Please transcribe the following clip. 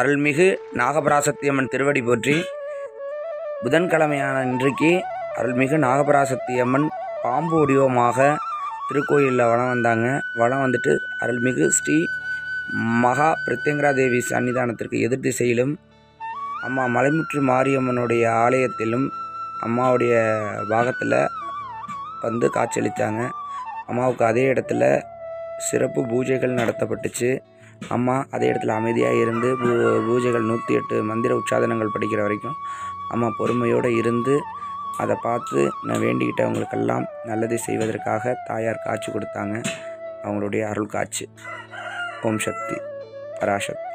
அருள்மிகு நாகபராசக்தி அம்மன் திருவடி போற்றி. புதன்கிழமையான இன்றைக்கு அருள்மிகு நாகபராசக்தி அம்மன் பாம்பு வடிவமாக திருக்கோயிலில் வளம் வந்தாங்க. வளம் வந்துட்டு அருள்மிகு ஸ்ரீ மகா பிரத்யங்கரா தேவி சன்னிதானத்திற்கு எதிர் திசையிலும் அம்மா மலைமுற்று மாரியம்மனுடைய ஆலயத்திலும் அம்மாவுடைய பாகத்தில் வந்து காட்சியளித்தாங்க. அம்மாவுக்கு அதே இடத்துல சிறப்பு பூஜைகள் நடத்தப்பட்டுச்சு. அம்மா அதே இடத்துல அமைதியாக இருந்து பூ பூஜைகள் நூற்றி எட்டு மந்திர உச்சாதனங்கள் படிக்கிற வரைக்கும் அம்மா பொறுமையோடு இருந்து அதை பார்த்து நான் வேண்டிக்கிட்டவங்களுக்கெல்லாம் நல்லதை செய்வதற்காக தாயார் காட்சி கொடுத்தாங்க. அவங்களுடைய அருள் காட்சி. ஓம் சக்தி. பராசக்தி.